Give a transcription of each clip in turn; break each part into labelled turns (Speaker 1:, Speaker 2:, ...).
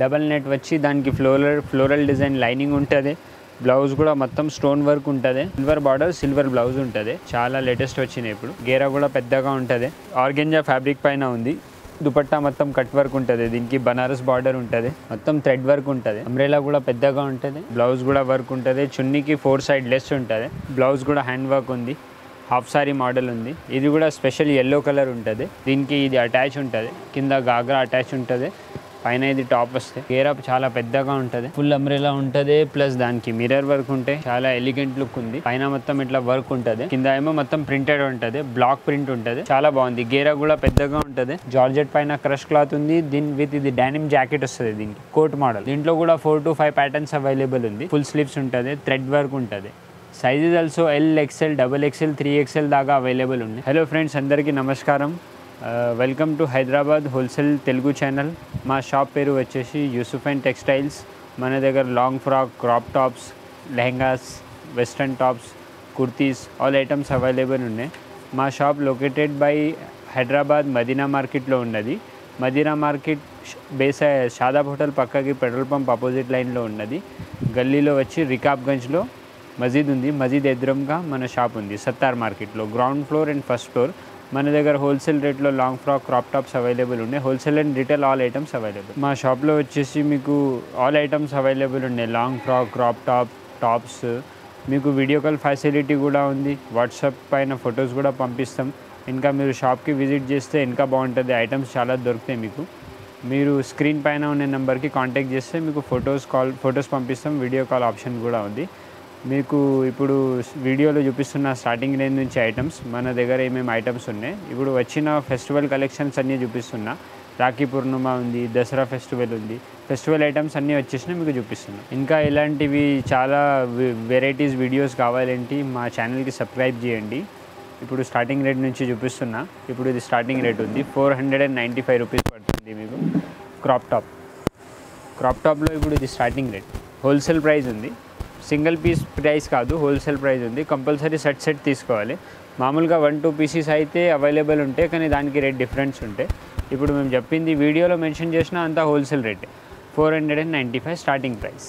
Speaker 1: Double net వచ్చి దానికి floral floral design lining ఉంటుంది. బ్లౌజ్ కూడా మొత్తం స్టోన్ వర్క్ ఉంటుంది. సిల్వర్ బార్డర్ సిల్వర్ బ్లౌజ్ ఉంటుంది. చాలా లేటెస్ట్ వచ్చినాయి ఇప్పుడు. గేరా కూడా పెద్దగా ఉంటుంది. ఆర్గెంజా ఫ్యాబ్రిక్ పైన ఉంది. దుపట్టా మొత్తం కట్ వర్క్ ఉంటుంది. దీనికి బనారస్ బార్డర్ ఉంటుంది. మొత్తం థ్రెడ్ వర్క్ ఉంటుంది. అంబ్రెలా కూడా పెద్దగా ఉంటుంది. బ్లౌజ్ కూడా వర్క్ ఉంటుంది. చున్నీకి ఫోర్ సైడ్ లెస్ ఉంటుంది. బ్లౌజ్ కూడా హ్యాండ్ వర్క్ ఉంది. హాఫ్ సారీ మోడల్ ఉంది. ఇది కూడా స్పెషల్ ఎల్లో కలర్ ఉంటుంది. దీనికి ఇది అటాచ్ ఉంటుంది. కింద గాగ్రా అటాచ్ ఉంటుంది. పైన ఇది టాప్ వస్తే గేరప్ చాలా పెద్దగా ఉంటుంది. ఫుల్ అంబ్రెలా ఉంటుంది. ప్లస్ దానికి మిర్రర్ వర్క్ ఉంటే చాలా ఎలిగెంట్ లుక్ ఉంది. పైన మొత్తం ఇట్లా వర్క్ ఉంటుంది. కింద ఏమో మొత్తం ప్రింటెడ్ ఉంటుంది. బ్లాక్ ప్రింట్ ఉంటుంది. చాలా బాగుంది. గేరా కూడా పెద్దగా ఉంటుంది. జార్జెట్ పైన క్రష్ క్లాత్ ఉంది. దీని విత్ ఇది డైనిమ్ జాకెట్ వస్తుంది దీనికి. కోట్ మోడల్ దీంట్లో కూడా four to five patterns available ఉంది. ఫుల్ స్లీవ్స్ ఉంటుంది. థ్రెడ్ వర్క్ ఉంటుంది. Sizes also L XL double XL three XL దాకా అవైలబుల్ ఉంది హలో ఫ్రెండ్స్ అందరికీ నమస్కారం. Welcome to Hyderabad wholesale Telugu channel మా షాప్ పేరు వచ్చేసి యూసుఫ్ అండ్ టెక్స్టైల్స్ మన దగ్గర long frock crop tops lehengas western tops kurtis all items available ఉన్నాయి. మా shop located by Hyderabad Madina మార్కెట్లో ఉన్నది. Madina market base Shadab hotel పక్కకి పెట్రోల్ పంప్ అపోజిట్ లైన్లో ఉన్నది. గల్లీలో వచ్చి రికాబ్గంజ్లో మజీద్ ఉంది. మజీద్ ఎదురంగా మన షాప్ ఉంది. సత్తార్ మార్కెట్లో ground floor and first floor మన దగ్గర హోల్సేల్ రేట్లో long frock crop tops available ఉన్నాయి wholesale and retail all items available. మా షాప్లో వచ్చేసి మీకు ఆల్ ఐటమ్స్ అవైలబుల్ ఉన్నాయి long frock crop top tops. మీకు వీడియో కాల్ ఫెసిలిటీ కూడా ఉంది. వాట్సాప్ పైన ఫొటోస్ కూడా పంపిస్తాం. ఇంకా మీరు షాప్కి విజిట్ చేస్తే ఇంకా బాగుంటుంది. ఐటమ్స్ చాలా దొరుకుతాయి మీకు. మీరు స్క్రీన్ పైన ఉన్న నెంబర్కి కాంటాక్ట్ చేస్తే మీకు ఫొటోస్ కాల్ ఫొటోస్ పంపిస్తాం. వీడియో కాల్ ఆప్షన్ కూడా ఉంది. మీకు ఇప్పుడు వీడియోలో చూపిస్తున్న స్టార్టింగ్ రేంజ్ నుంచి ఐటమ్స్ మన దగ్గర ఏమేమి ఐటమ్స్ ఉన్నాయి? ఇప్పుడు వచ్చిన ఫెస్టివల్ కలెక్షన్స్ అన్నీ చూపిస్తున్నా. రాఖీ పూర్ణిమ ఉంది దసరా ఫెస్టివల్ ఉంది. ఫెస్టివల్ ఐటమ్స్ అన్నీ వచ్చేసినా మీకు చూపిస్తున్నా. ఇంకా ఇలాంటివి చాలా వెరైటీస్ వీడియోస్ కావాలంటే మా ఛానల్కి సబ్స్క్రైబ్ చేయండి. ఇప్పుడు స్టార్టింగ్ రేట్ నుంచి చూపిస్తున్నా. ఇప్పుడు ఇది స్టార్టింగ్ రేట్ ఉంది. Four hundred and ninety five rupees పడుతుంది మీకు. క్రాప్ టాప్ క్రాప్ టాప్లో ఇప్పుడు ఇది స్టార్టింగ్ రేట్ హోల్సేల్ ప్రైస్ ఉంది. సింగిల్ పీస్ ప్రైస్ కాదు హోల్సేల్ ప్రైస్ ఉంది. కంపల్సరీ సెట్ సెట్ తీసుకోవాలి. మామూలుగా వన్ టూ పీసెస్ అయితే అవైలబుల్ ఉంటాయి కానీ దానికి రేట్ డిఫరెన్స్ ఉంటాయి. ఇప్పుడు మేము చెప్పింది వీడియోలో మెన్షన్ చేసిన అంతా హోల్సేల్ రేటే. Four hundred and ninety five starting price.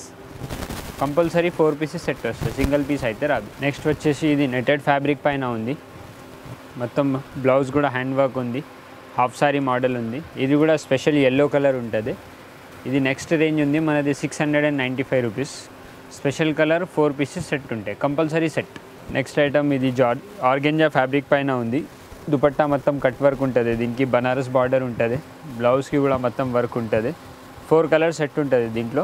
Speaker 1: Compulsory four pieces set వస్తుంది సింగిల్ పీస్ అయితే రాదు. నెక్స్ట్ వచ్చేసి ఇది నెటెడ్ ఫ్యాబ్రిక్ పైన ఉంది. మొత్తం బ్లౌజ్ కూడా హ్యాండ్ వర్క్ ఉంది. హాఫ్ సారీ మోడల్ ఉంది. ఇది కూడా స్పెషల్ ఎల్లో కలర్ ఉంటుంది. ఇది నెక్స్ట్ రేంజ్ ఉంది. మనది six hundred and ninety five rupees. Special colour four pieces set ఉంటాయి కంపల్సరీ సెట్. నెక్స్ట్ ఐటమ్ ఇది జార్ ఆర్గెంజా ఫ్యాబ్రిక్ పైన ఉంది. దుపట్టా మొత్తం కట్ వర్క్ ఉంటుంది దీనికి బనారస్ బార్డర్ ఉంటుంది బ్లౌజ్కి కూడా మొత్తం వర్క్ ఉంటుంది. ఫోర్ కలర్ సెట్ ఉంటుంది దీంట్లో.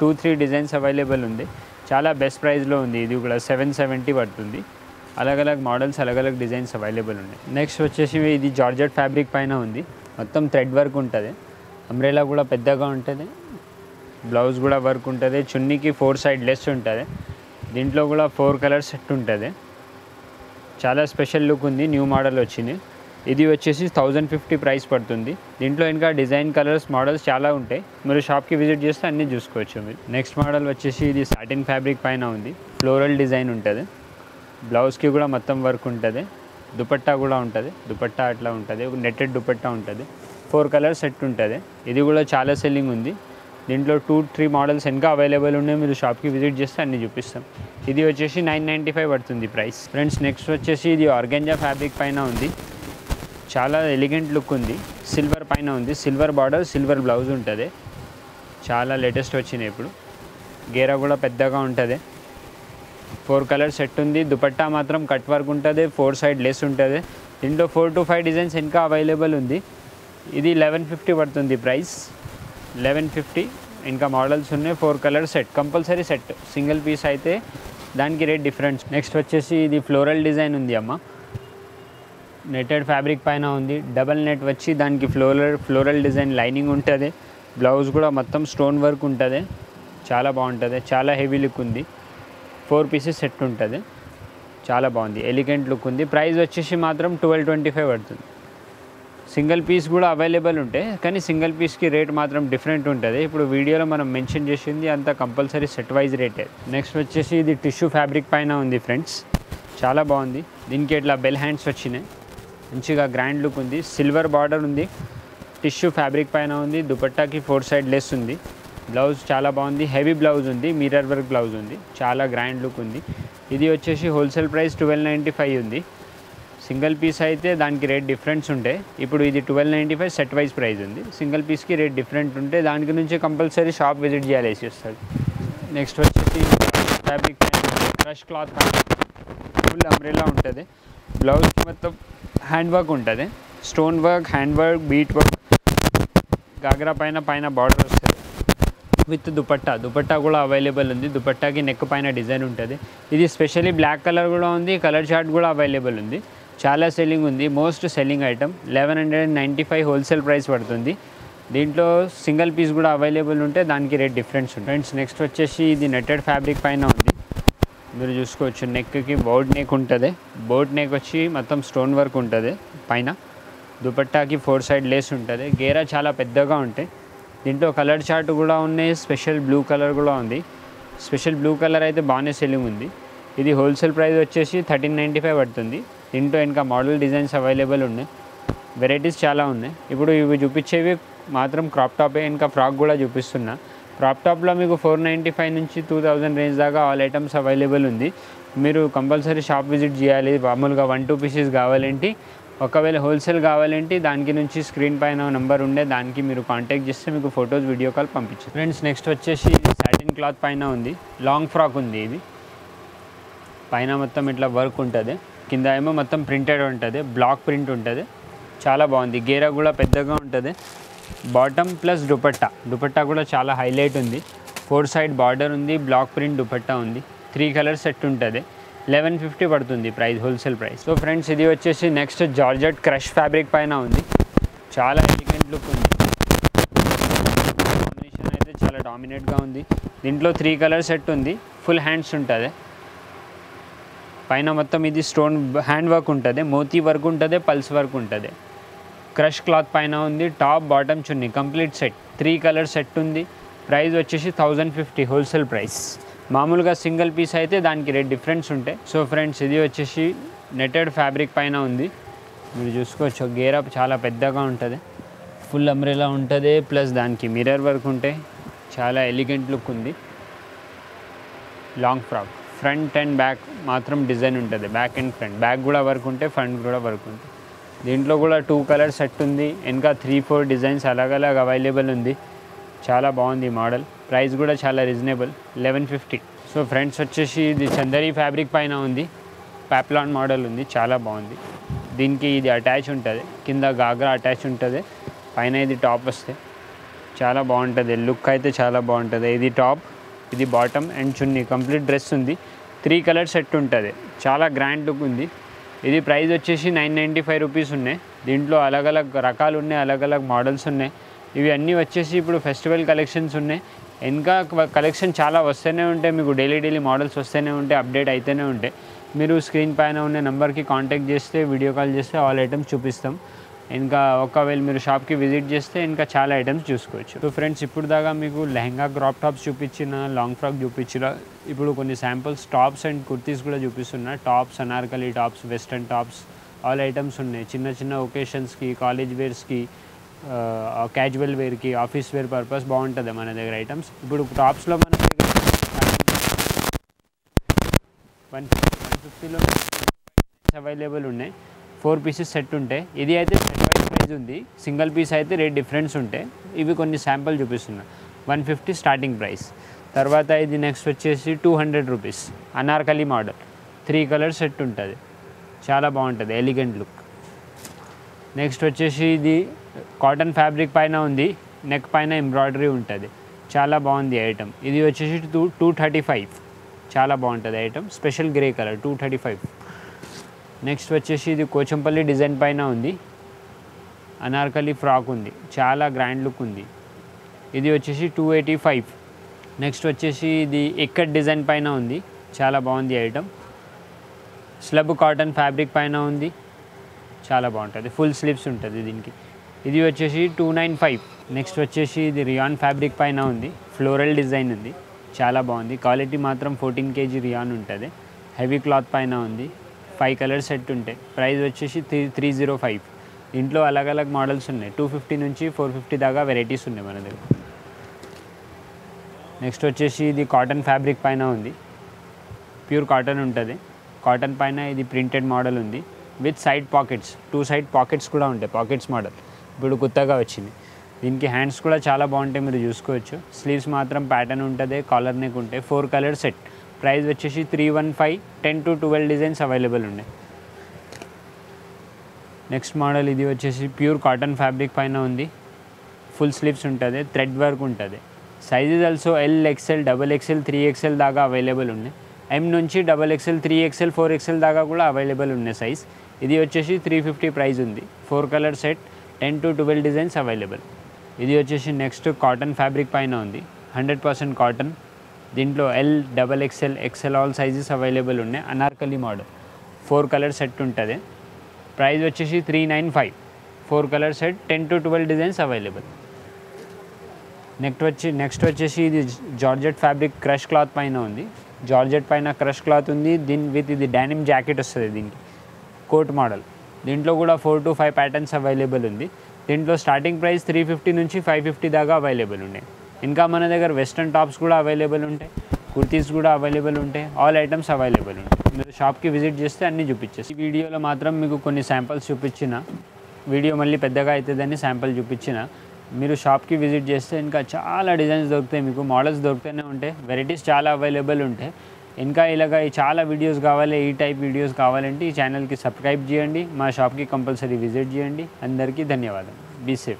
Speaker 1: టూ త్రీ డిజైన్స్ అవైలబుల్ ఉంది. చాలా బెస్ట్ ప్రైస్లో ఉంది ఇది కూడా సెవెన్ సెవెంటీ పడుతుంది. అలగ్ అలగ్ మోడల్స్ అలగ్ అలగ్ డిజైన్స్ అవైలబుల్ ఉన్నాయి. నెక్స్ట్ వచ్చేసి ఇది జార్జెట్ ఫ్యాబ్రిక్ పైన ఉంది. మొత్తం థ్రెడ్ వర్క్ ఉంటుంది. అంబ్రెలా కూడా పెద్దగా ఉంటుంది. బ్లౌజ్ కూడా వర్క్ ఉంటుంది. చున్నీకి ఫోర్ సైడ్ లెస్ ఉంటుంది. దీంట్లో కూడా ఫోర్ కలర్స్ సెట్ ఉంటుంది. చాలా స్పెషల్ లుక్ ఉంది. న్యూ మోడల్ వచ్చింది. ఇది వచ్చేసి థౌజండ్ ఫిఫ్టీ ప్రైస్ పడుతుంది. దీంట్లో ఇంకా డిజైన్ కలర్స్ మోడల్స్ చాలా ఉంటాయి. మీరు షాప్కి విజిట్ చేస్తే అన్నీ చూసుకోవచ్చు మీరు. నెక్స్ట్ మోడల్ వచ్చేసి ఇది సాటిన్ ఫ్యాబ్రిక్ పైన ఉంది. ఫ్లోరల్ డిజైన్ ఉంటుంది. బ్లౌజ్కి కూడా మొత్తం వర్క్ ఉంటుంది. దుపట్టా కూడా ఉంటుంది. దుపట్టా అట్లా ఉంటుంది. నెట్టెడ్ దుపట్టా ఉంటుంది. ఫోర్ కలర్స్ సెట్ ఉంటుంది. ఇది కూడా చాలా సెల్లింగ్ ఉంది. దీంట్లో టూ త్రీ మోడల్స్ ఇంకా అవైలబుల్ ఉన్నాయి. మీరు షాప్కి విజిట్ చేస్తే అన్ని చూపిస్తాం. ఇది వచ్చేసి నైన్ నైంటీ ఫైవ్ పడుతుంది ప్రైస్ ఫ్రెండ్స్ నెక్స్ట్ వచ్చేసి ఇది ఆర్గెంజా ఫ్యాబ్రిక్ పైన ఉంది. చాలా ఎలిగెంట్ లుక్ ఉంది. సిల్వర్ పైన ఉంది. సిల్వర్ బార్డర్ సిల్వర్ బ్లౌజ్ ఉంటుంది. చాలా లేటెస్ట్ వచ్చినాయి ఇప్పుడు. గేరా కూడా పెద్దగా ఉంటుంది. ఫోర్ కలర్ సెట్ ఉంది. దుపట్టా మాత్రం కట్ వర్క్ ఉంటుంది. ఫోర్ సైడ్ లెస్ ఉంటుంది. దీంట్లో ఫోర్ టు ఫైవ్ డిజైన్స్ ఇంకా అవైలబుల్ ఉంది. ఇది లెవెన్ ఫిఫ్టీ పడుతుంది ప్రైస్ లెవెన్ ఫిఫ్టీ ఇంకా మోడల్స్ ఉన్నాయి. Four colour set compulsory set. Single piece అయితే దానికి రేట్ డిఫరెన్స్ నెక్స్ట్ వచ్చేసి ఇది ఫ్లోరల్ డిజైన్ ఉంది అమ్మ. నెటెడ్ ఫ్యాబ్రిక్ పైన ఉంది. డబల్ నెట్ వచ్చి దానికి ఫ్లోరల్ ఫ్లోరల్ డిజైన్ లైనింగ్ ఉంటుంది. బ్లౌజ్ కూడా మొత్తం స్టోన్ వర్క్ ఉంటుంది. చాలా బాగుంటుంది. చాలా హెవీ లుక్ ఉంది. ఫోర్ పీసెస్ సెట్ ఉంటుంది. చాలా బాగుంది. ఎలిగెంట్ లుక్ ఉంది. ప్రైస్ వచ్చేసి మాత్రం ట్వెల్వ్ ట్వంటీ ఫైవ్ పడుతుంది. సింగిల్ పీస్ కూడా అవైలబుల్ ఉంటాయి కానీ సింగిల్ పీస్కి రేట్ మాత్రం డిఫరెంట్ ఉంటుంది. ఇప్పుడు వీడియోలో మనం మెన్షన్ చేసింది అంత కంపల్సరీ సెట్ వైజ్ రేటే. నెక్స్ట్ వచ్చేసి ఇది టిష్యూ ఫ్యాబ్రిక్ పైన ఉంది ఫ్రెండ్స్. చాలా బాగుంది. దీనికి ఇట్లా బెల్ హ్యాండ్స్ వచ్చినాయి. మంచిగా గ్రాండ్ లుక్ ఉంది. సిల్వర్ బార్డర్ ఉంది. టిష్యూ ఫ్యాబ్రిక్ పైన ఉంది. దుపట్టాకి ఫోర్ సైడ్ లెస్ ఉంది. బ్లౌజ్ చాలా బాగుంది. హెవీ బ్లౌజ్ ఉంది. మిర్రర్ వర్క్ బ్లౌజ్ ఉంది. చాలా గ్రాండ్ లుక్ ఉంది. ఇది వచ్చేసి wholesale price twelve ninety five ఉంది. సింగిల్ పీస్ అయితే దానికి రేట్ డిఫరెన్స్ ఉంటాయి ఇప్పుడు ఇది twelve ninety five set wise price ఉంది. సింగిల్ పీస్కి రేట్ డిఫరెంట్ ఉంటే దానికి నుంచి కంపల్సరీ షాప్ విజిట్ చేయాల్సి వస్తుంది నెక్స్ట్ వచ్చేసి fabric fresh cloth full umbrella ఉంటుంది. బ్లౌజ్ మొత్తం హ్యాండ్ వర్క్ ఉంటుంది. Stone work hand work bead work ghagra పైన పైన బార్డర్ వస్తుంది విత్ దుపట్టా దుపట్టా కూడా అవైలబుల్ ఉంది. దుపట్టాకి నెక్ పైన డిజైన్ ఉంటుంది. ఇది స్పెషల్లీ బ్లాక్ కలర్ కూడా ఉంది కలర్ చార్ట్ కూడా అవైలబుల్ ఉంది. చాలా సెల్లింగ్ ఉంది. Most selling item eleven hundred and ninety five wholesale price పడుతుంది. దీంట్లో సింగిల్ పీస్ కూడా అవైలబుల్ ఉంటే దానికి రేట్ డిఫరెన్స్ ఉంటుంది. ఫ్రెండ్స్ నెక్స్ట్ వచ్చేసి ఇది నెట్టెడ్ ఫ్యాబ్రిక్ పైన ఉంది. మీరు చూసుకోవచ్చు నెక్కి బోర్డ్ నెక్ ఉంటుంది. బోర్డ్ నెక్ వచ్చి మొత్తం స్టోన్ వర్క్ ఉంటుంది పైన. దుపట్టాకి ఫోర్ సైడ్ లేస్ ఉంటుంది. గేరా చాలా పెద్దగా ఉంటాయి దీంట్లో కలర్ చార్ట్ కూడా ఉన్నాయి. స్పెషల్ బ్లూ కలర్ కూడా ఉంది. స్పెషల్ బ్లూ కలర్ అయితే బాగానే సెల్లింగ్ ఉంది. ఇది హోల్సేల్ ప్రైస్ వచ్చేసి థర్టీన్ నైంటీ ఫైవ్ పడుతుంది. దీంట్లో ఇంకా మోడల్ డిజైన్స్ అవైలబుల్ ఉన్నాయి. వెరైటీస్ చాలా ఉన్నాయి. ఇప్పుడు ఇవి చూపించేవి మాత్రం క్రాప్ టాపే ఇంకా ఫ్రాక్ కూడా చూపిస్తున్నా. క్రాప్ టాప్లో మీకు ఫోర్ నైంటీ ఫైవ్ నుంచి టూ థౌజండ్ రేంజ్ దాకా ఆల్ ఐటమ్స్ అవైలబుల్ ఉంది. మీరు కంపల్సరీ షాప్ విజిట్ చేయాలి. మామూలుగా వన్ టూ పీసెస్ కావాలంటే? ఒకవేళ హోల్సేల్ కావాలంటే? దానికి నుంచి స్క్రీన్ పైన నెంబర్ ఉండే దానికి మీరు కాంటాక్ట్ చేస్తే మీకు ఫొటోస్ వీడియో కాల్ పంపించు ఫ్రెండ్స్ నెక్స్ట్ వచ్చేసి సాటిన్ క్లాత్ పైన ఉంది. లాంగ్ ఫ్రాక్ ఉంది ఇది. పైన మొత్తం ఇట్లా వర్క్ ఉంటుంది. కింద ఏమో మొత్తం ప్రింటెడ్ ఉంటుంది బ్లాక్ ప్రింట్ ఉంటుంది. చాలా బాగుంది. గేరా కూడా పెద్దగా ఉంటుంది. బాటమ్ ప్లస్ దుపట్టా దుపట్టా కూడా చాలా హైలైట్ ఉంది. ఫోర్ సైడ్ బార్డర్ ఉంది బ్లాక్ ప్రింట్ దుపట్టా ఉంది. త్రీ కలర్ సెట్ ఉంటుంది. లెవెన్ ఫిఫ్టీ పడుతుంది price wholesale price so friends ఇది వచ్చేసి నెక్స్ట్ జార్జెట్ క్రష్ ఫ్యాబ్రిక్ పైన ఉంది. చాలా ఎలిగెంట్ లుక్ ఉంది. కాంబినేషన్ అయితే చాలా డామినేట్గా ఉంది. దీంట్లో త్రీ కలర్ సెట్ ఉంది. ఫుల్ హ్యాండ్స్ ఉంటుంది. పైన మొత్తం ఇది స్టోన్ హ్యాండ్ వర్క్ ఉంటుంది మోతీ వర్క్ ఉంటుంది పల్స్ వర్క్ ఉంటుంది. క్రష్ క్లాత్ పైన ఉంది టాప్ బాటమ్ చున్నీ complete set. Three colour set ఉంది ప్రైస్ వచ్చేసి థౌజండ్ ఫిఫ్టీ హోల్సేల్ ప్రైస్. మామూలుగా సింగిల్ పీస్ అయితే దానికి రేట్ డిఫరెన్స్ ఉంటాయి సో ఫ్రెండ్స్ ఇది వచ్చేసి నెటెడ్ ఫ్యాబ్రిక్ పైన ఉంది. మీరు చూసుకోవచ్చు గేరప్ చాలా పెద్దగా ఉంటుంది. ఫుల్ అంబ్రెలా ఉంటుంది ప్లస్ దానికి మిర్రర్ వర్క్ ఉంటే చాలా ఎలిగెంట్ లుక్ ఉంది. Long frock. Front and back మాత్రం డిజైన్ ఉంటుంది. Back and front. బ్యాక్ కూడా వర్క్ ఉంటే ఫ్రంట్ కూడా వర్క్ ఉంటుంది. దీంట్లో కూడా టూ కలర్ సెట్ ఉంది. ఇంకా త్రీ ఫోర్ డిజైన్స్ అలాగలాగా అవైలబుల్ ఉంది. చాలా బాగుంది మోడల్. ప్రైస్ కూడా చాలా reasonable. Eleven fifty so friends వచ్చేసి ఇది చందరి ఫ్యాబ్రిక్ పైన ఉంది. పాప్లాన్ మోడల్ ఉంది. చాలా బాగుంది. దీనికి ఇది అటాచ్ ఉంటుంది. కింద గాగ్రా అటాచ్ ఉంటుంది. పైన ఇది టాప్ వస్తే చాలా బాగుంటుంది. లుక్ అయితే చాలా బాగుంటుంది. ఇది టాప్. ఇది bottom and chunni. Complete dress ఉంది. త్రీ కలర్ సెట్ ఉంటుంది. చాలా గ్రాండ్ లుక్ ఉంది. ఇది ప్రైస్ వచ్చేసి నైన్ నైంటీ ఫైవ్ రూపీస్ ఉన్నాయి. దీంట్లో అలగ్ అలగ్ రకాలు ఉన్నాయి అలగ్ అలగ్ మోడల్స్ ఉన్నాయి. ఇవి అన్నీ వచ్చేసి ఇప్పుడు ఫెస్టివల్ కలెక్షన్స్ ఉన్నాయి. ఇంకా కలెక్షన్ చాలా వస్తూనే ఉంటాయి. మీకు డైలీ డైలీ మోడల్స్ వస్తూనే ఉంటాయి అప్డేట్ అయితేనే ఉంటాయి. మీరు స్క్రీన్ పైన ఉన్న నెంబర్కి కాంటాక్ట్ చేస్తే వీడియో కాల్ చేస్తే ఆల్ ఐటమ్స్ చూపిస్తాం. ఇంకా ఒకవేళ మీరు షాప్కి విజిట్ చేస్తే ఇంకా చాలా ఐటమ్స్ చూసుకోవచ్చు. సో ఫ్రెండ్స్ ఇప్పుడు దాకా మీకు లెహంగా క్రాప్ టాప్స్ చూపించిన లాంగ్ ఫ్రాక్ చూపించిన ఇప్పుడు కొన్ని శాంపుల్స్ టాప్స్ అండ్ కుర్తీస్ కూడా చూపిస్తున్నా. Tops Anarkali tops western tops all items ఉన్నాయి. చిన్న చిన్న ఒకేషన్స్కి కాలేజ్ వేర్స్కి క్యాజువల్ వేర్కి ఆఫీస్ వేర్ పర్పస్ బాగుంటుంది మన దగ్గర ఐటమ్స్. ఇప్పుడు టాప్స్లో మన దగ్గర వన్ వన్ ఫిఫ్టీలో అవైలబుల్ ఉన్నాయి. ఫోర్ పీసెస్ సెట్ ఉంటాయి ఇది అయితే సెట్ వైజ్ ప్రైజ్ ఉంది. సింగిల్ పీస్ అయితే రేట్ డిఫరెన్స్ ఉంటాయి ఇవి కొన్ని శాంపుల్ చూపిస్తున్నా. వన్ ఫిఫ్టీ స్టార్టింగ్ ప్రైస్ తర్వాత ఇది నెక్స్ట్ వచ్చేసి two hundred rupees Anarkali model three colour set ఉంటుంది. చాలా బాగుంటుంది ఎలిగెంట్ లుక్ నెక్స్ట్ వచ్చేసి ఇది కాటన్ ఫ్యాబ్రిక్ పైన ఉంది. నెక్ పైన ఎంబ్రాయిడరీ ఉంటుంది. చాలా బాగుంది ఐటమ్ ఇది వచ్చేసి టూ టూ థర్టీ ఫైవ్ చాలా బాగుంటుంది item special grey colour two thirty five next వచ్చేసి ఇది కోచంపల్లి డిజైన్ పైన ఉంది. అనార్కలి ఫ్రాక్ ఉంది. చాలా గ్రాండ్ లుక్ ఉంది. ఇది వచ్చేసి టూ ఎయిటీ ఫైవ్. నెక్స్ట్ వచ్చేసి ఇది ఎక్కడ్ డిజైన్ పైన ఉంది. చాలా బాగుంది ఐటమ్. స్లబ్ కాటన్ ఫ్యాబ్రిక్ పైన ఉంది. చాలా బాగుంటుంది. ఫుల్ స్లీవ్స్ ఉంటుంది దీనికి. ఇది వచ్చేసి టూ నైన్ ఫైవ్. నెక్స్ట్ వచ్చేసి ఇది రియాన్ ఫ్యాబ్రిక్ పైన ఉంది. ఫ్లోరల్ డిజైన్ ఉంది. చాలా బాగుంది. క్వాలిటీ మాత్రం ఫోర్టీన్ కేజీ రియాన్ ఉంటుంది. హెవీ క్లాత్ పైన ఉంది. ఫైవ్ కలర్ సెట్ ఉంటాయి ప్రైస్ వచ్చేసి త్రీ త్రీ జీరో ఫైవ్ ఇంట్లో అలగ్ అలగ్ మోడల్స్ ఉన్నాయి. టూ ఫిఫ్టీ నుంచి ఫోర్ ఫిఫ్టీ దాకా వెరైటీస్ ఉన్నాయి మన దగ్గర. నెక్స్ట్ వచ్చేసి ఇది కాటన్ ఫ్యాబ్రిక్ పైన ఉంది. ప్యూర్ కాటన్ ఉంటుంది. కాటన్ పైన ఇది ప్రింటెడ్ మోడల్ ఉంది. With side pockets two side pockets కూడా ఉంటాయి. పాకెట్స్ మోడల్ ఇప్పుడు కొత్తగా వచ్చింది. దీనికి హ్యాండ్స్ కూడా చాలా బాగుంటాయి. మీరు చూసుకోవచ్చు. స్లీవ్స్ మాత్రం ప్యాటర్న్ ఉంటుంది. కాలర్ నెక్ ఉంటాయి ఫోర్ కలర్ సెట్ ప్రైస్ వచ్చేసి three one five ten to twelve designs available ఉన్నాయి. నెక్స్ట్ మోడల్ ఇది వచ్చేసి ప్యూర్ కాటన్ ఫ్యాబ్రిక్ పైన ఉంది. ఫుల్ స్లీవ్స్ ఉంటుంది థ్రెడ్ వర్క్ ఉంటుంది. Sizes also L XL double XL three XL దాకా అవైలబుల్ ఉన్నాయి. ఎం నుంచి double XL three XL four XL దాకా కూడా అవైలబుల్ ఉన్నాయి సైజ్ ఇది వచ్చేసి త్రీ ఫిఫ్టీ ప్రైస్ ఉంది. Four colour set ten to twelve designs available ఇది వచ్చేసి నెక్స్ట్ కాటన్ ఫ్యాబ్రిక్ పైన ఉంది. హండ్రెడ్ పర్సెంట్ కాటన్ దీంట్లో L double XL XL all sizes available ఉన్నాయి. Anarkali model four colour set ఉంటుంది. ప్రైస్ వచ్చేసి three nine five four colour set ten to twelve designs available next వచ్చి next వచ్చేసి ఇది georgette fabric crush cloth పైన ఉంది. Georgette పైన crush cloth ఉంది. దీని విత్ ఇది డైనిమ్ జాకెట్ వస్తుంది దీనికి. కోట్ మోడల్ దీంట్లో కూడా four to five patterns available ఉంది. దీంట్లో స్టార్టింగ్ ప్రైస్ త్రీ ఫిఫ్టీ నుంచి ఫైవ్ ఫిఫ్టీ దాకా అవైలబుల్ ఉన్నాయి. ఇంకా మన దగ్గర వెస్ట్రన్ టాప్స్ కూడా అవైలబుల్ ఉంటాయి కుర్తీస్ కూడా అవైలబుల్ ఉంటాయి ఆల్ ఐటమ్స్ అవైలబుల్ ఉంటాయి. మీరు షాప్కి విజిట్ చేస్తే అన్నీ చూపించేసి ఈ వీడియోలో మాత్రం మీకు కొన్ని శాంపిల్స్ చూపించిన వీడియో మళ్ళీ పెద్దగా అవుతుందని శాంపిల్ చూపించిన మీరు షాప్కి విజిట్ చేస్తే ఇంకా చాలా డిజైన్స్ దొరుకుతాయి మీకు మోడల్స్ దొరుకుతూనే ఉంటాయి వెరైటీస్ చాలా అవైలబుల్ ఉంటాయి. ఇంకా ఇలాగ చాలా వీడియోస్ కావాలి ఈ టైప్ వీడియోస్ కావాలంటే ఈ ఛానల్కి సబ్స్క్రైబ్ చేయండి మా షాప్కి కంపల్సరీ విజిట్ చేయండి. అందరికీ ధన్యవాదాలు. Be safe.